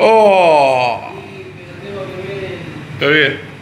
¡Oh! Está bien.